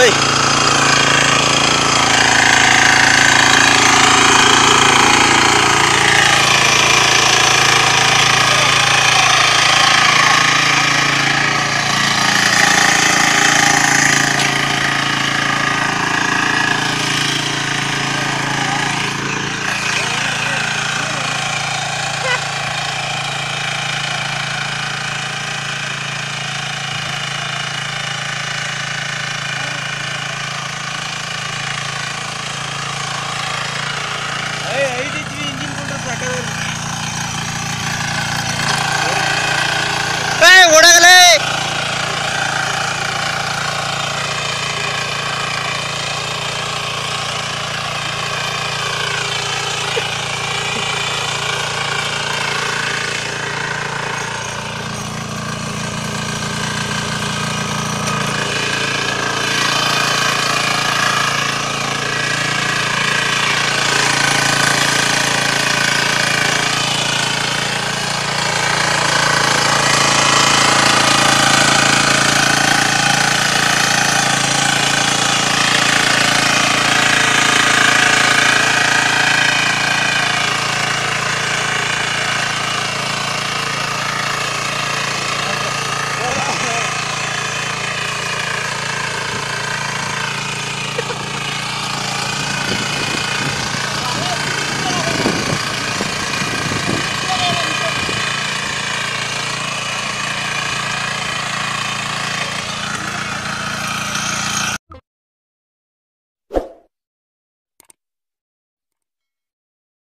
ơi Thank you.